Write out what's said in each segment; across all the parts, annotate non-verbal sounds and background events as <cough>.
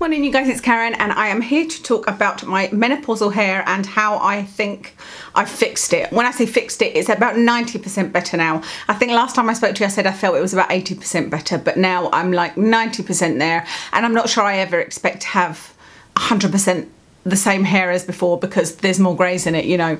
Morning you guys, it's Karen and I am here to talk about my menopausal hair and how I think I fixed it. When I say fixed it, it's about 90% better now. I think last time I spoke to you I said I felt it was about 80% better but now I'm like 90% there and I'm not sure I ever expect to have 100% the same hair as before because there's more greys in it, you know.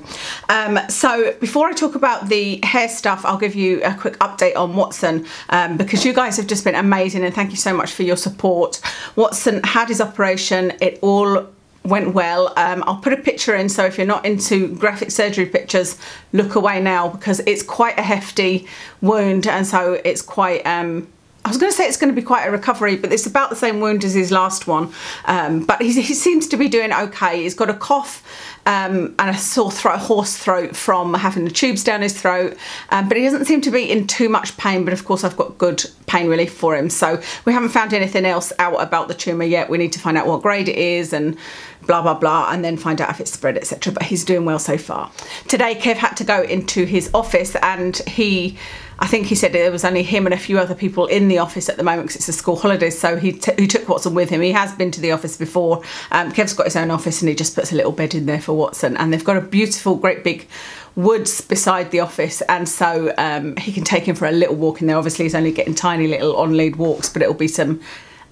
Um, so before I talk about the hair stuff, I'll give you a quick update on Watson um, because you guys have just been amazing and thank you so much for your support. Watson had his operation, it all went well. Um, I'll put a picture in so if you're not into graphic surgery pictures, look away now because it's quite a hefty wound and so it's quite um, I was going to say it's going to be quite a recovery, but it's about the same wound as his last one. Um, but he, he, seems to be doing okay. He's got a cough um, and a sore throat, hoarse throat from having the tubes down his throat, um, but he doesn't seem to be in too much pain. But of course, I've got good pain relief for him. So we haven't found anything else out about the tumour yet. We need to find out what grade it is and blah blah blah and then find out if it's spread etc but he's doing well so far today kev had to go into his office and he I think he said there was only him and a few other people in the office at the moment because it's the school holidays. So he, he took Watson with him. He has been to the office before. Um, Kev's got his own office and he just puts a little bed in there for Watson. And they've got a beautiful, great big woods beside the office and so um, he can take him for a little walk in there. Obviously he's only getting tiny little on-lead walks but it'll be some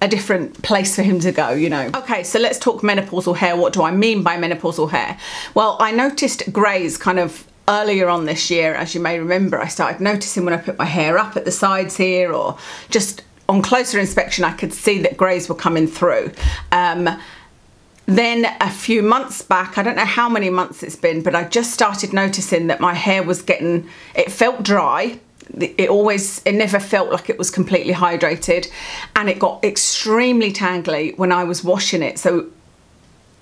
a different place for him to go, you know. Okay, so let's talk menopausal hair. What do I mean by menopausal hair? Well, I noticed greys kind of earlier on this year, as you may remember, I started noticing when I put my hair up at the sides here or just on closer inspection, I could see that greys were coming through. Um, then a few months back, I don't know how many months it's been, but I just started noticing that my hair was getting, it felt dry. It always, it never felt like it was completely hydrated and it got extremely tangly when I was washing it. So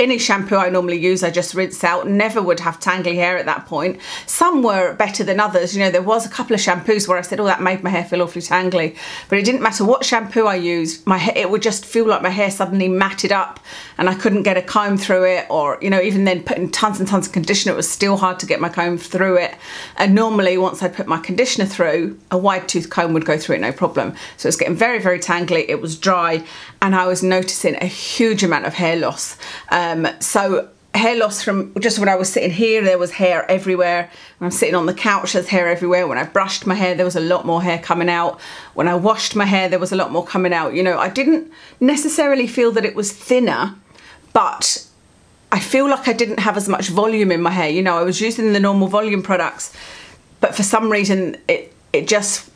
any shampoo I normally use I just rinse out. Never would have tangly hair at that point. Some were better than others. You know there was a couple of shampoos where I said oh that made my hair feel awfully tangly. But it didn't matter what shampoo I used my hair it would just feel like my hair suddenly matted up and I couldn't get a comb through it or you know even then putting tons and tons of conditioner it was still hard to get my comb through it. And normally once I put my conditioner through a wide tooth comb would go through it no problem. So it's getting very very tangly it was dry and I was noticing a huge amount of hair loss. Um, um, so hair loss from just when I was sitting here, there was hair everywhere. When I'm sitting on the couch, there's hair everywhere. When I brushed my hair, there was a lot more hair coming out. When I washed my hair, there was a lot more coming out. You know, I didn't necessarily feel that it was thinner, but I feel like I didn't have as much volume in my hair. You know, I was using the normal volume products, but for some reason it, it just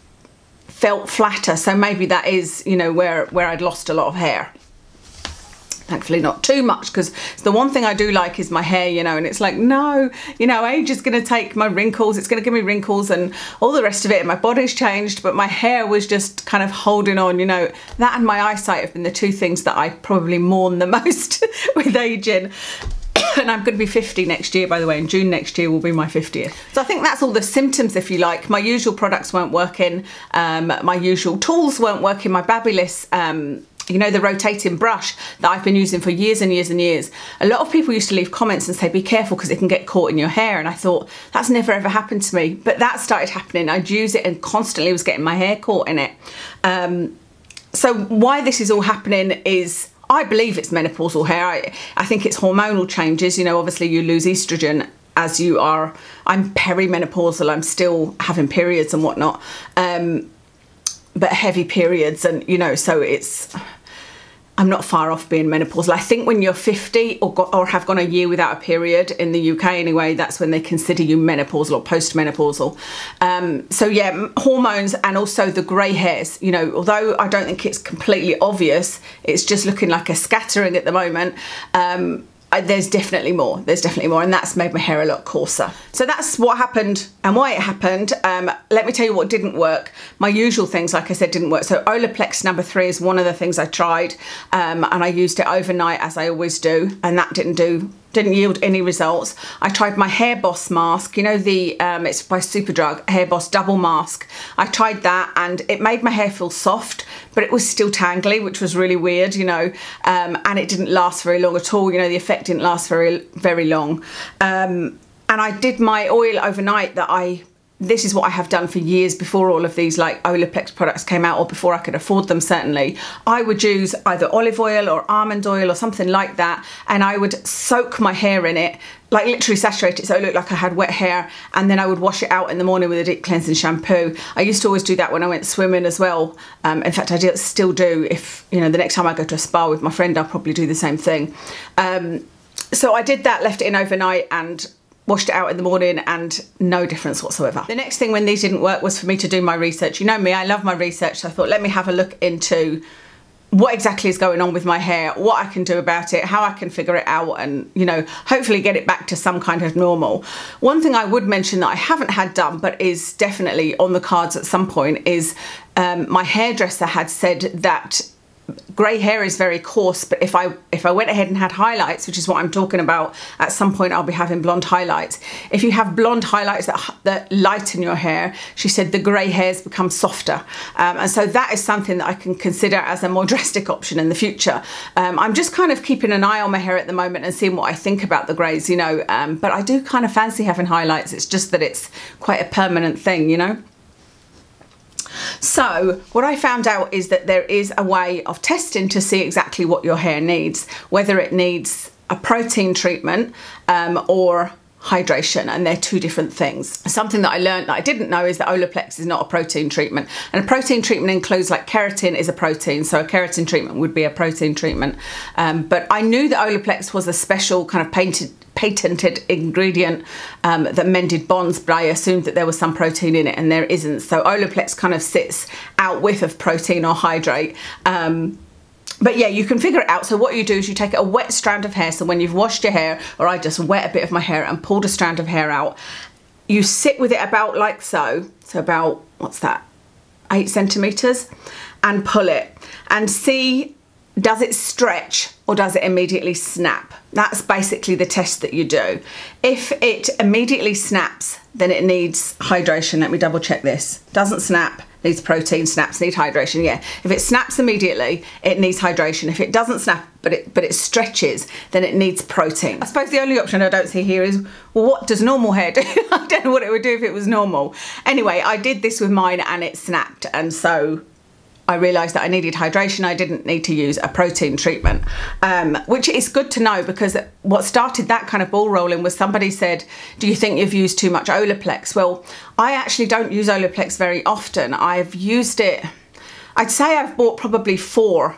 felt flatter. So maybe that is, you know, where, where I'd lost a lot of hair thankfully not too much because the one thing I do like is my hair you know and it's like no you know age is going to take my wrinkles it's going to give me wrinkles and all the rest of it and my body's changed but my hair was just kind of holding on you know. That and my eyesight have been the two things that I probably mourn the <laughs> most with aging. <coughs> And I'm going to be 50 next year by the way in June next year will be my 50th so I think that's all the symptoms if you like. My usual products weren't working um, my usual tools weren't working my Babyliss um, you know the rotating brush that I've been using for years and years and years. A lot of people used to leave comments and say be careful because it can get caught in your hair and I thought that's never ever happened to me. But that started happening. I'd use it and constantly was getting my hair caught in it. Um, so why this is all happening is I believe it's menopausal hair. I, I think it's hormonal changes. You know obviously you lose estrogen as you are. I'm perimenopausal. I'm still having periods and whatnot. Um, but heavy periods and you know so it's I'm not far off being menopausal. I think when you're 50 or, or have gone a year without a period, in the UK anyway, that's when they consider you menopausal or postmenopausal. Um, so yeah, hormones and also the grey hairs, you know, although I don't think it's completely obvious, it's just looking like a scattering at the moment. Um, there's definitely more. There's definitely more and that's made my hair a lot coarser. So that's what happened and why it happened. Um, let me tell you what didn't work. My usual things like I said didn't work. So Olaplex number three is one of the things I tried um, and I used it overnight as I always do and that didn't do didn't yield any results. I tried my Hair Boss mask, you know the, um, it's by Superdrug, Hair Boss double mask. I tried that and it made my hair feel soft, but it was still tangly, which was really weird, you know, um, and it didn't last very long at all. You know, the effect didn't last very, very long. Um, and I did my oil overnight that I this is what I have done for years before all of these like Olaplex products came out or before I could afford them certainly. I would use either olive oil or almond oil or something like that and I would soak my hair in it like literally saturate it so it looked like I had wet hair and then I would wash it out in the morning with a deep cleansing shampoo. I used to always do that when I went swimming as well. Um, in fact, I do, still do if, you know, the next time I go to a spa with my friend, I'll probably do the same thing. Um, so I did that, left it in overnight and washed it out in the morning and no difference whatsoever. The next thing when these didn't work was for me to do my research. You know me, I love my research, so I thought let me have a look into what exactly is going on with my hair, what I can do about it, how I can figure it out and, you know, hopefully get it back to some kind of normal. One thing I would mention that I haven't had done but is definitely on the cards at some point is um, my hairdresser had said that grey hair is very coarse but if I if I went ahead and had highlights which is what I'm talking about at some point I'll be having blonde highlights. If you have blonde highlights that, that lighten your hair she said the grey hairs become softer. Um, and so that is something that I can consider as a more <laughs> drastic option in the future. Um, I'm just kind of keeping an eye on my hair at the moment and seeing what I think about the greys you know um, but I do kind of fancy having highlights. It's just that it's quite a permanent thing you know so what I found out is that there is a way of testing to see exactly what your hair needs, whether it needs a protein treatment um, or hydration and they're two different things. Something that I learned that I didn't know is that Olaplex is not a protein treatment and a protein treatment includes like keratin is a protein so a keratin treatment would be a protein treatment um, but I knew that Olaplex was a special kind of painted patented ingredient um, that mended bonds, but I assumed that there was some protein in it and there isn't. So Olaplex kind of sits out with of protein or hydrate. Um, but yeah, you can figure it out. So what you do is you take a wet strand of hair. So when you've washed your hair, or I just wet a bit of my hair and pulled a strand of hair out, you sit with it about like so. So about, what's that? Eight centimeters and pull it and see does it stretch or does it immediately snap? That's basically the test that you do. If it immediately snaps, then it needs hydration. Let me double check this. Doesn't snap, needs protein, snaps need hydration. Yeah, if it snaps immediately, it needs hydration. If it doesn't snap, but it but it stretches, then it needs protein. I suppose the only option I don't see here is, well, what does normal hair do? <laughs> I don't know what it would do if it was normal. Anyway, I did this with mine and it snapped, and so I realised that I needed hydration. I didn't need to use a protein treatment, um, which is good to know because what started that kind of ball rolling was somebody said, do you think you've used too much Olaplex? Well, I actually don't use Olaplex very often. I've used it, I'd say I've bought probably four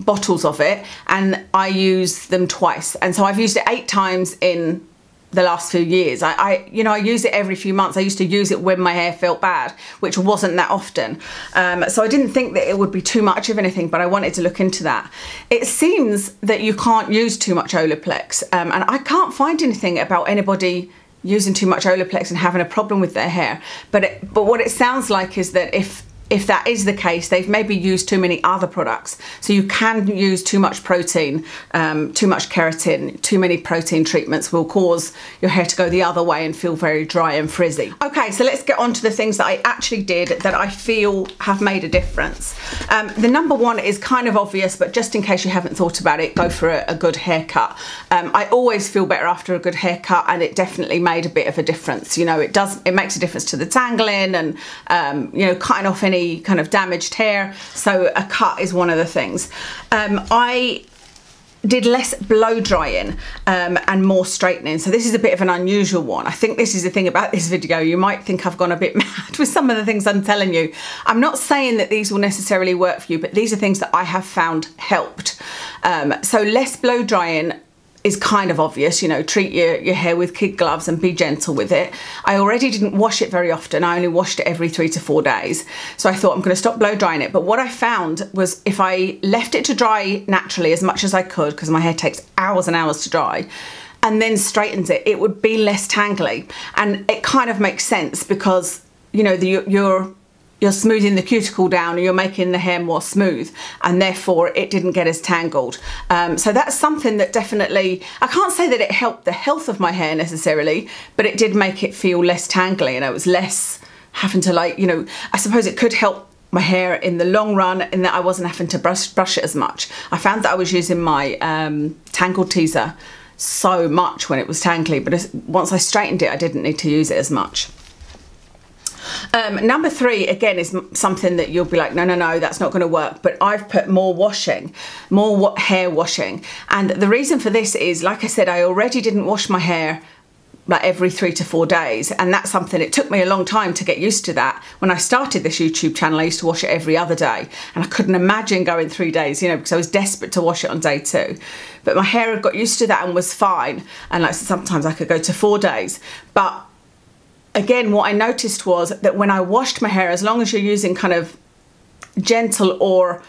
bottles of it and I use them twice. And so I've used it eight times in the last few years. I, I, you know, I use it every few months. I used to use it when my hair felt bad, which wasn't that often. Um, so I didn't think that it would be too much of anything, but I wanted to look into that. It seems that you can't use too much Olaplex, um, and I can't find anything about anybody using too much Olaplex and having a problem with their hair. But it, but what it sounds like is that if if that is the case, they've maybe used too many other products. So you can use too much protein, um, too much keratin, too many protein treatments will cause your hair to go the other way and feel very dry and frizzy. Okay, so let's get on to the things that I actually did that I feel have made a difference. Um, the number one is kind of obvious, but just in case you haven't thought about it, go for a, a good haircut. Um, I always feel better after a good haircut and it definitely made a bit of a difference. You know, it does, it makes a difference to the tangling and, um, you know, cutting off any any kind of damaged hair. So a cut is one of the things. Um, I did less blow drying um, and more straightening. So this is a bit of an unusual one. I think this is the thing about this video. You might think I've gone a bit <laughs> mad with some of the things I'm telling you. I'm not saying that these will necessarily work for you, but these are things that I have found helped. Um, so less blow drying, is kind of obvious, you know, treat your, your hair with kid gloves and be gentle with it. I already didn't wash it very often. I only washed it every three to four days. So I thought I'm gonna stop blow drying it. But what I found was if I left it to dry naturally as much as I could, because my hair takes hours and hours to dry, and then straightens it, it would be less tangly. And it kind of makes sense because, you know, the, your you're smoothing the cuticle down and you're making the hair more smooth and therefore it didn't get as tangled. Um, so that's something that definitely, I can't say that it helped the health of my hair necessarily, but it did make it feel less tangly and it was less having to like, you know, I suppose it could help my hair in the long run in that I wasn't having to brush, brush it as much. I found that I was using my um, Tangle Teezer so much when it was tangly, but once I straightened it, I didn't need to use it as much. Um, number three, again, is something that you'll be like, no, no, no, that's not going to work. But I've put more washing, more hair washing. And the reason for this is, like I said, I already didn't wash my hair like every three to four days. And that's something it took me a long time to get used to that. When i started this youtube channel i used to wash it every other day. And i couldn't imagine going three days you know because i was desperate to wash it on day two. But my hair had got used to that and was fine. And like sometimes i could go to four days. But again what i noticed was that when i washed my hair as long as you're using kind of gentle or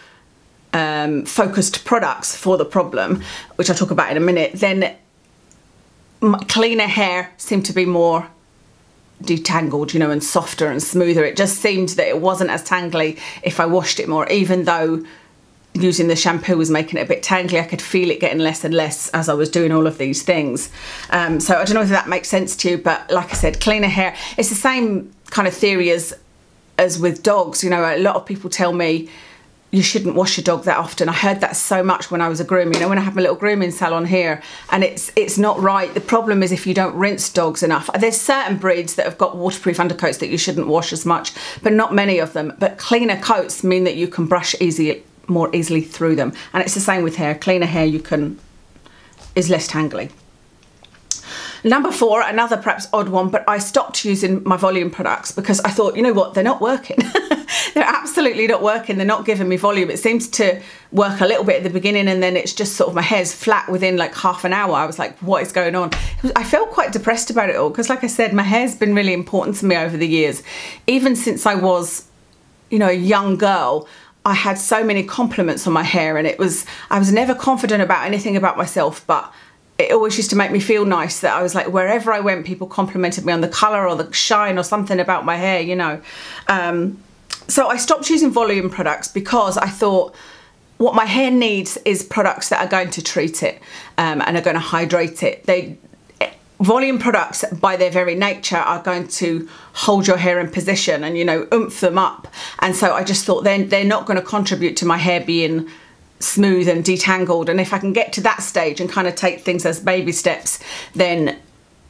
um, focused products for the problem which i'll talk about in a minute then cleaner hair seemed to be more detangled, you know, and softer and smoother. It just seemed that it wasn't as tangly if I washed it more, even though using the shampoo was making it a bit tangly. I could feel it getting less and less as I was doing all of these things. Um, so I don't know if that makes sense to you, but like I said, cleaner hair. It's the same kind of theory as as with dogs. You know, a lot of people tell me you shouldn't wash your dog that often. I heard that so much when I was a groomer. You know, when I have my little grooming salon here, and it's it's not right. The problem is if you don't rinse dogs enough. There's certain breeds that have got waterproof undercoats that you shouldn't wash as much, but not many of them. But cleaner coats mean that you can brush easy more easily through them, and it's the same with hair. Cleaner hair you can is less tangly. Number four, another perhaps odd one, but I stopped using my volume products because I thought, you know what, they're not working. <laughs> they're absolutely not working. They're not giving me volume. It seems to work a little bit at the beginning and then it's just sort of my hair's flat within like half an hour. I was like, what is going on? I felt quite depressed about it all because like I said, my hair's been really important to me over the years. Even since I was, you know, a young girl, I had so many compliments on my hair and it was, I was never confident about anything about myself, but it always used to make me feel nice that I was like, wherever I went, people complimented me on the colour or the shine or something about my hair, you know. Um, so I stopped using volume products because I thought what my hair needs is products that are going to treat it um, and are going to hydrate it. They volume products by their very nature are going to hold your hair in position and you know oomph them up and so I just thought then they're, they're not going to contribute to my hair being smooth and detangled and if I can get to that stage and kind of take things as baby steps then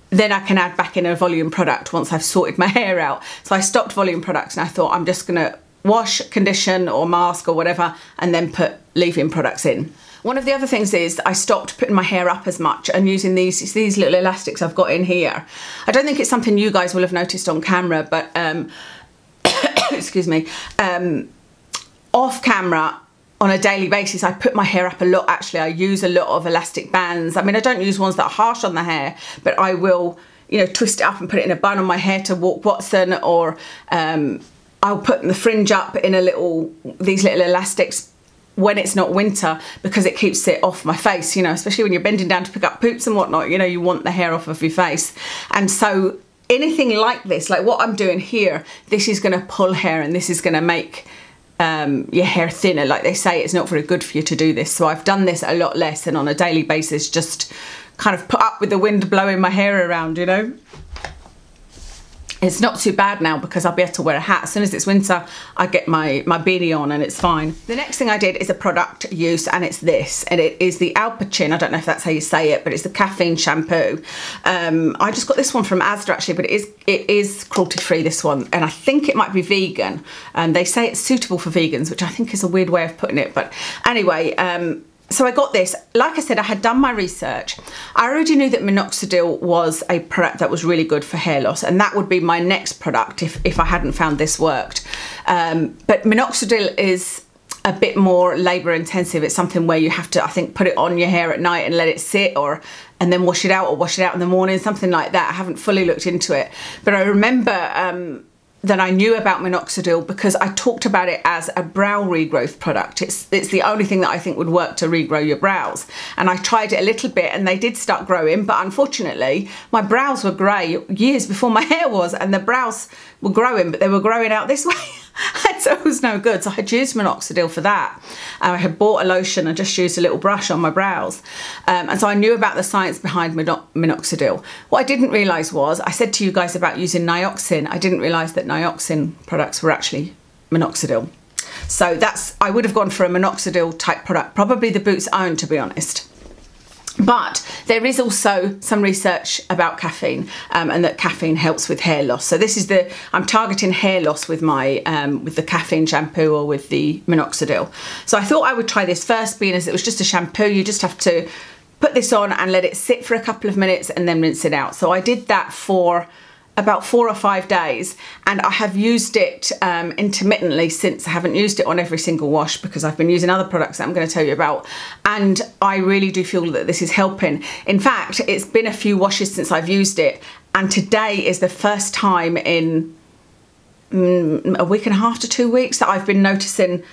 then I can add back in a volume product once I've sorted my <laughs> hair out. So I stopped volume products and I thought I'm just gonna wash, condition or mask or whatever and then put leave-in products in. One of the other things is I stopped putting my hair up as much and using these these little elastics I've got in here. I don't think it's something you guys will have noticed on camera, but um, <coughs> excuse me, um, off camera on a daily basis I put my hair up a lot actually I use a lot of elastic bands I mean I don't use ones that are harsh on the hair but I will you know twist it up and put it in a bun on my hair to walk Watson or um, I'll put the fringe up in a little these little elastics when it's not winter because it keeps it off my face you know especially when you're bending down to pick up poops and whatnot you know you want the hair off of your face and so anything like this like what I'm doing here this is going to pull hair and this is going to make um, your hair thinner. Like they say, it's not very good for you to do this. So I've done this a lot less and on a daily basis, just kind of put up with the wind blowing my hair around, you know it's not too bad now because I'll be able to wear a hat. As soon as it's winter, I get my, my beanie on and it's fine. The next thing I did is a product use and it's this. And it is the Alpecin, I don't know if that's how you say it, but it's the caffeine shampoo. Um, I just got this one from Asda actually, but it is, it is cruelty free, this one. And I think it might be vegan. And they say it's suitable for vegans, which I think is a weird way of putting it. But anyway, um, so I got this. Like I said, I had done my research. I already knew that minoxidil was a product that was really good for hair loss, and that would be my next product if, if I hadn't found this worked. Um, but minoxidil is a bit more labor intensive. It's something where you have to, I think, put it on your hair at night and let it sit or and then wash it out or wash it out in the morning, something like that. I haven't fully looked into it. But I remember um, that I knew about minoxidil because I talked about it as a brow regrowth product. It's, it's the only thing that I think would work to regrow your brows. And I tried it a little bit and they did start growing, but unfortunately my brows were grey years before my <laughs> hair was and the brows were growing, but they were growing out this <laughs> way. <laughs> so it was no good. So I had used minoxidil for that. And I had bought a lotion and just used a little brush on my brows. Um, and so I knew about the science behind minoxidil. What I didn't realise was, I said to you guys about using nioxin. I didn't realise that nioxin products were actually minoxidil. So that's, I would have gone for a minoxidil type product, probably the Boots Own to be honest. But there is also some research about caffeine um, and that caffeine helps with hair loss. So this is the I'm targeting hair loss with my um, with the caffeine shampoo or with the minoxidil. So I thought I would try this first, being as it was just a shampoo. You just have to put this on and let it sit for a couple of minutes and then rinse it out. So I did that for about four or five days and I have used it um, intermittently since I haven't used it on every single wash because I've been using other products that I'm going to tell you about and I really do feel that this is helping. In fact it's been a few washes since I've used it and today is the first time in mm, a week and a half to two weeks that I've been noticing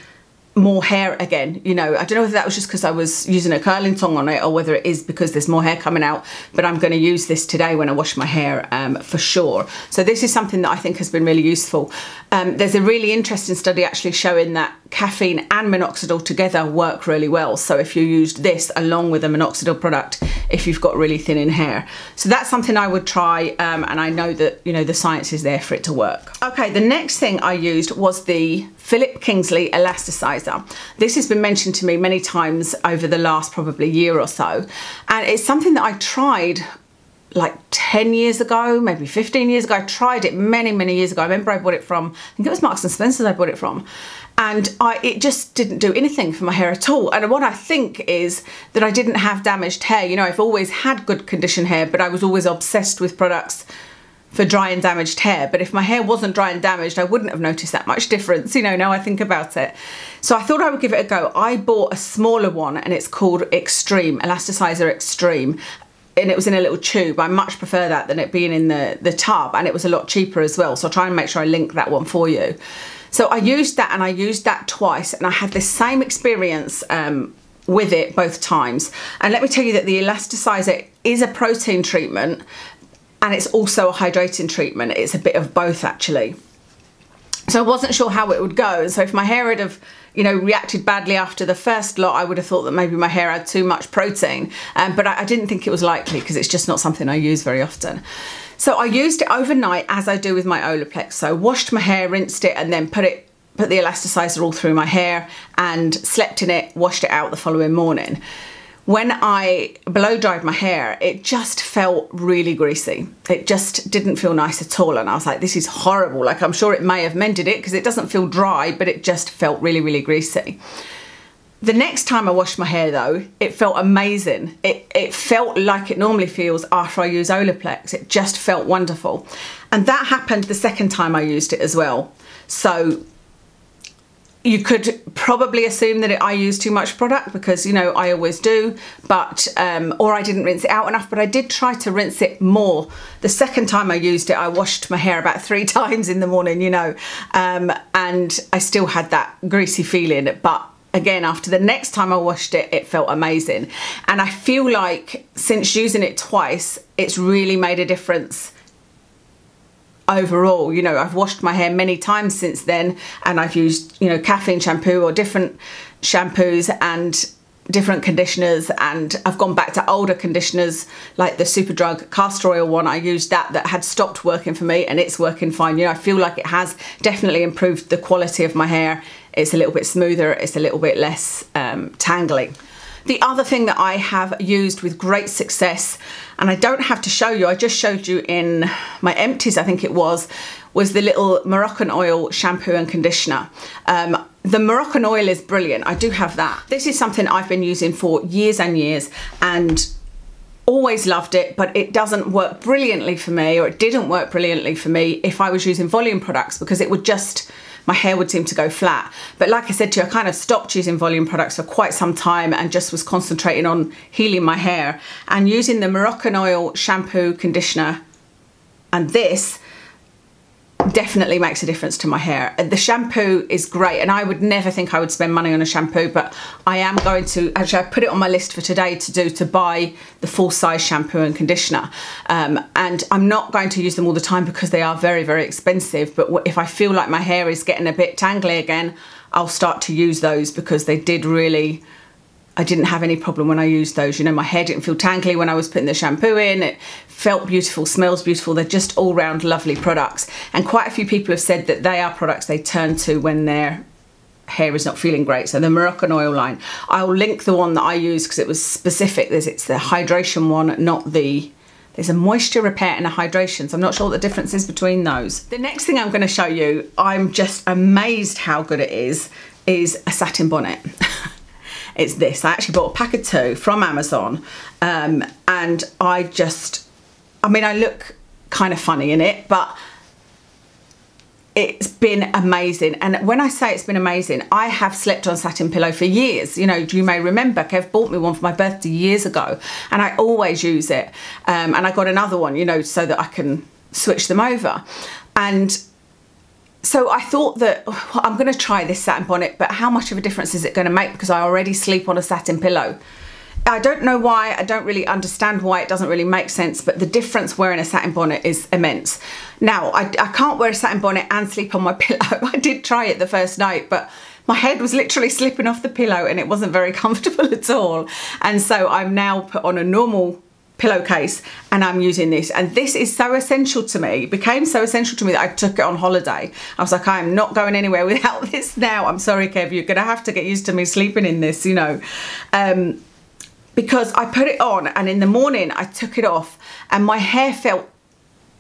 more hair again you know. I don't know whether that was just because I was using a curling tong on it or whether it is because there's more hair coming out but I'm going to use this today when I wash my hair um, for sure. So this is something that I think has been really useful. Um, there's a really interesting study actually showing that caffeine and minoxidil together work really well so if you used this along with a minoxidil product if you've got really thinning hair so that's something I would try um, and I know that you know the science is there for it to work okay the next thing I used was the Philip Kingsley Elasticizer. This has been mentioned to me many times over the last probably year or so. And it's something that I tried like 10 years ago, maybe 15 years ago. I tried it many, many years ago. I remember I bought it from, I think it was Marks and Spencer's I bought it from. And I, it just didn't do anything for my hair at all. And what I think is that I didn't have damaged hair. You know, I've always had good condition hair, but I was always obsessed with products for dry and damaged hair. But if my hair wasn't dry and damaged, I wouldn't have noticed that much difference, you know, now I think about it. So I thought I would give it a go. I bought a smaller one and it's called Extreme, Elasticizer Extreme. And it was in a little tube. I much prefer that than it being in the, the tub and it was a lot cheaper as well. So I'll try and make sure I link that one for you. So I used that and I used that twice and I had the same experience um, with it both times. And let me tell you that the elasticizer is a protein treatment and it's also a hydrating treatment. It's a bit of both actually. So I wasn't sure how it would go. And so if my hair had have, you know, reacted badly after the first lot, I would have thought that maybe my hair had too much protein. Um, but I, I didn't think it was likely because it's just not something I use very often. So I used it overnight as I do with my Olaplex. So washed my hair, rinsed it, and then put it put the elasticizer all through my hair and slept in it, washed it out the following morning when I blow dried my hair, it just felt really greasy. It just didn't feel nice at all. And I was like, this is horrible. Like, I'm sure it may have mended it because it doesn't feel dry, but it just felt really, really greasy. The next time I washed my hair though, it felt amazing. It, it felt like it normally feels after I use Olaplex. It just felt wonderful. And that happened the second time I used it as well. So you could probably assume that it, I use too much product because you know I always do but um, or I didn't rinse it out enough but I did try to rinse it more the second time I used it I washed my hair about <laughs> three times in the morning you know um, and I still had that greasy feeling but again after the next time I washed it it felt amazing. And I feel like since using it twice it's really made a difference overall. You know I've washed my hair many times since then and I've used you know caffeine shampoo or different shampoos and different conditioners and I've gone back to older conditioners like the Superdrug castor oil one. I used that that had stopped working for me and it's working fine. You know I feel like it has definitely improved the quality of my hair it's a little bit smoother it's a little bit less um, tangly the other thing that I have used with great success, and I don't have to show you, I just showed you in my empties, I think it was, was the little Moroccan oil shampoo and conditioner. Um, the Moroccan oil is brilliant. I do have that. This is something I've been using for years and years and always loved it, but it doesn't work brilliantly for me, or it didn't work brilliantly for me if I was using volume products because it would just my hair would seem to go flat. But like I said to you, I kind of stopped using volume products for quite some time and just was concentrating on healing my hair and using the Moroccan oil shampoo conditioner and this definitely makes a difference to my hair. The shampoo is great and I would never think I would spend money on a shampoo but I am going to, actually I put it on my list for today to do to buy the full size shampoo and conditioner um, and I'm not going to use them all the time because they are very very expensive but if I feel like my hair is getting a bit tangly again I'll start to use those because they did really I didn't have any problem when I used those. You know, my hair didn't feel tangly when I was putting the shampoo in. It felt beautiful, smells beautiful. They're just all round lovely products. And quite a few people have said that they are products they turn to when their hair is not feeling great. So the Moroccan oil line. I'll link the one that I use because it was specific. There's it's the hydration one, not the there's a moisture repair and a hydration. So I'm not sure what the difference is between those. The next thing I'm going to show you, I'm just amazed how good it is, is a satin bonnet. <laughs> it's this. I actually bought a pack of two from Amazon um, and I just, I mean, I look kind of funny in it, but it's been amazing. And when I say it's been amazing, I have slept on satin pillow for years. You know, you may remember Kev bought me one for my birthday years ago and I always use it. Um, and I got another one, you know, so that I can switch them over. And so I thought that I'm going to try this satin bonnet, but how much of a difference is it going to make? Because I already sleep on a satin pillow. I don't know why, I don't really understand why it doesn't really make sense, but the difference wearing a satin bonnet is immense. Now, I, I can't wear a satin bonnet and sleep on my <laughs> pillow. I did try it the first night, but my head was literally slipping off the pillow and it wasn't very <laughs> comfortable at all. And so I'm now put on a normal pillowcase and I'm using this and this is so essential to me it became so essential to me that I took it on holiday I was like I'm not going anywhere <laughs> without this now I'm sorry Kev you're gonna have to get used to me sleeping in this you know um, because I put it on and in the morning I took it off and my hair felt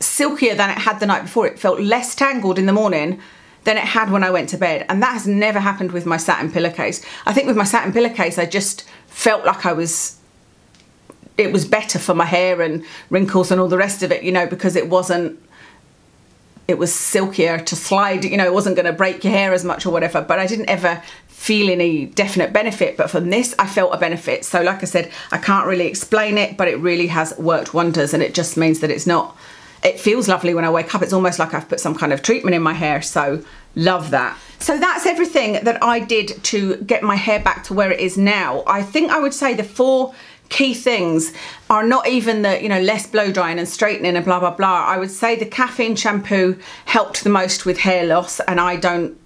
silkier than it had the night before. It felt less tangled in the morning than it had when I went to bed. And that has never happened with my satin pillowcase. I think with my satin pillowcase, I just felt like I was, it was better for my hair and wrinkles and all the rest of it, you know, because it wasn't, it was silkier to slide, you know, it wasn't going to break your hair as much or whatever, but I didn't ever feel any definite benefit. But from this, I felt a benefit. So like I said, I can't really explain it, but it really has worked wonders. And it just means that it's not, it feels lovely when I wake up. It's almost like I've put some kind of treatment in my hair. So love that. So that's everything that I did to get my hair back to where it is now. I think I would say the four key things are not even the you know less blow drying and straightening and blah blah blah i would say the caffeine shampoo helped the most with hair loss and i don't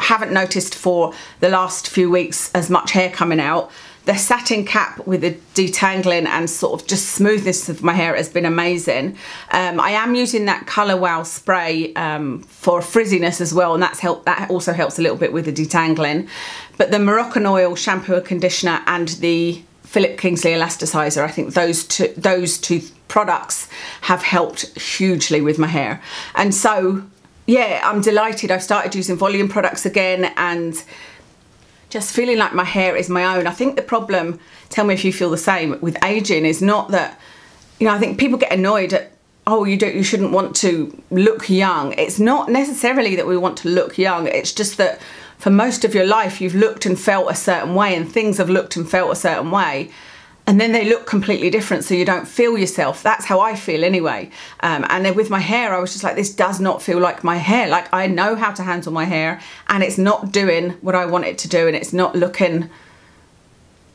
haven't noticed for the last few weeks as much hair coming out the satin cap with the detangling and sort of just smoothness of my hair has been amazing. Um, I am using that Colour Wow spray um, for frizziness as well and that's helped. that also helps a little bit with the detangling. But the Moroccan oil shampoo and conditioner and the Philip Kingsley elasticizer. I think those two, those two products have helped hugely with my hair. And so, yeah, I'm delighted. I've started using volume products again and just feeling like my hair is my own. I think the problem, tell me if you feel the same, with aging is not that, you know, I think people get annoyed at, oh, you don't, you shouldn't want to look young. It's not necessarily that we want to look young. It's just that for most of your life you've looked and felt a certain way and things have looked and felt a certain way. And then they look completely different so you don't feel yourself. That's how i feel anyway. Um, and then with my hair i was just like this does not feel like my hair. Like i know how to handle my hair and it's not doing what i want it to do and it's not looking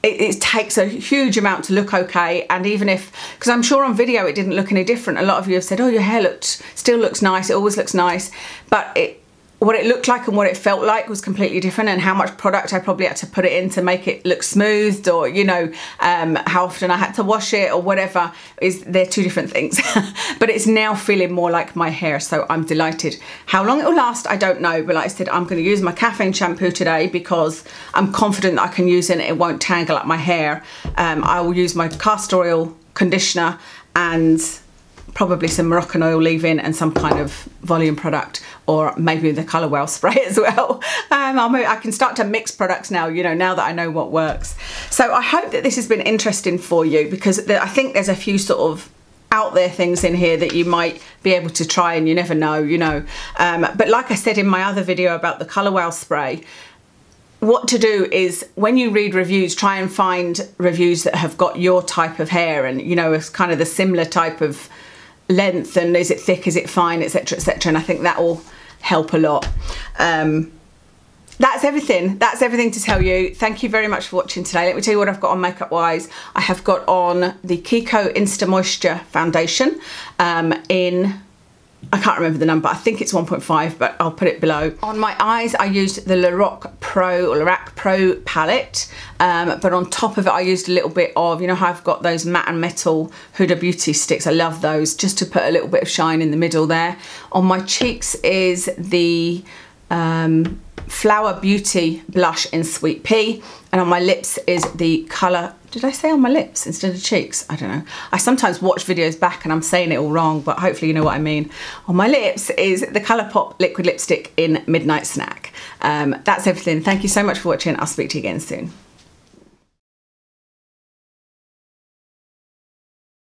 it, it takes a huge amount to look okay. And even if because i'm sure on video it didn't look any different. A lot of you have said oh your hair looked still looks nice it always looks nice. But it what it looked like and what it felt like was completely different and how much product I probably had to put it in to make it look smoothed or you know um, how often I had to wash it or whatever is they're two different things. <laughs> But it's now feeling more like my hair so I'm delighted. How long it will last I don't know but like I said I'm going to use my caffeine shampoo today because I'm confident I can use it and it won't tangle up my hair. Um, I will use my castor oil conditioner and probably some Moroccan oil leave-in and some kind of volume product or maybe the Colour Wow <laughs> spray as well. Um, i can start to mix products now, you know, now that I know what works. So I hope that this has been interesting for you because I think there's a few sort of out there things in here that you might be able to try and you never know, you know. Um, but like I said in my other video about the Colour Wow spray, what to do is when you read reviews, try and find reviews that have got your type of hair and, you know, it's kind of the similar type of length and is it thick, is it fine, etc, etc. And I think that will help a lot. Um, that's everything. That's everything to tell you. Thank you very much for watching today. Let me tell you what I've got on makeup wise. I have got on the Kiko Insta Moisture Foundation um, in I can't remember the number, I think it's 1.5, but I'll put it below. On my eyes, I used the Lorac Pro, or Lorac Pro palette, um, but on top of it, I used a little bit of, you know how I've got those matte and metal Huda Beauty sticks, I love those, just to put a little bit of shine in the middle there. On my cheeks is the um, Flower Beauty blush in Sweet Pea. And on my lips is the colour, did I say on my lips instead of cheeks? I don't know. I sometimes watch videos back and I'm saying it all wrong, but hopefully you know what I mean. On my lips is the Colourpop liquid lipstick in Midnight Snack. Um, that's everything. Thank you so much for watching. I'll speak to you again soon.